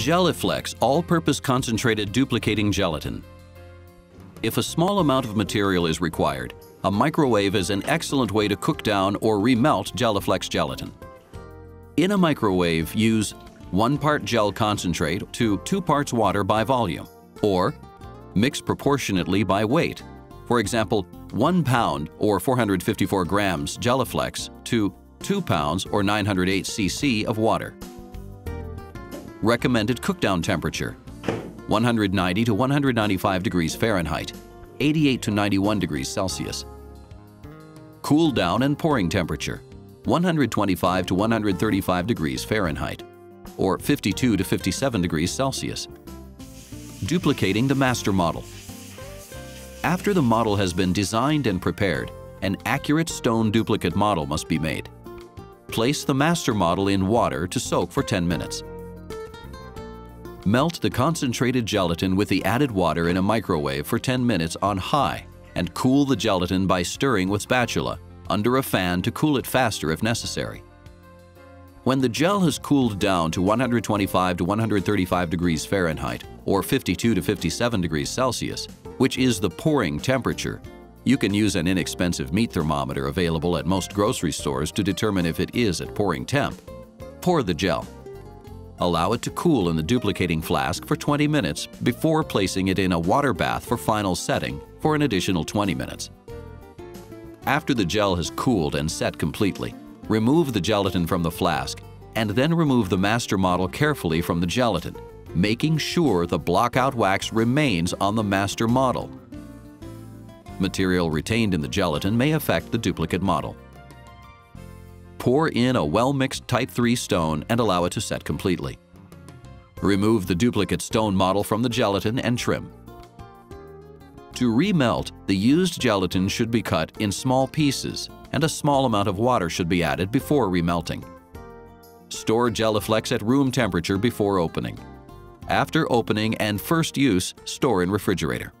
Geliflex all-purpose concentrated duplicating gelatin. If a small amount of material is required, a microwave is an excellent way to cook down or remelt Geliflex gelatin. In a microwave, use 1 part gel concentrate to 2 parts water by volume, or mix proportionately by weight. For example, 1 pound or 454 grams Geliflex to 2 pounds or 908 cc of water. Recommended cookdown temperature 190 to 195 degrees Fahrenheit, 88 to 91 degrees Celsius. Cool down and pouring temperature 125 to 135 degrees Fahrenheit, or 52 to 57 degrees Celsius. Duplicating the master model. After the model has been designed and prepared, an accurate stone duplicate model must be made. Place the master model in water to soak for 10 minutes. Melt the concentrated gelatin with the added water in a microwave for 10 minutes on high and cool the gelatin by stirring with spatula under a fan to cool it faster if necessary. When the gel has cooled down to 125 to 135 degrees Fahrenheit or 52 to 57 degrees Celsius, which is the pouring temperature, you can use an inexpensive meat thermometer available at most grocery stores to determine if it is at pouring temp. Pour the gel. Allow it to cool in the duplicating flask for 20 minutes before placing it in a water bath for final setting for an additional 20 minutes. After the gel has cooled and set completely, remove the gelatin from the flask and then remove the master model carefully from the gelatin, making sure the blockout wax remains on the master model. Material retained in the gelatin may affect the duplicate model. Pour in a well-mixed Type 3 stone and allow it to set completely. Remove the duplicate stone model from the gelatin and trim. To remelt, the used gelatin should be cut in small pieces and a small amount of water should be added before remelting. Store Geliflex at room temperature before opening. After opening and first use, store in refrigerator.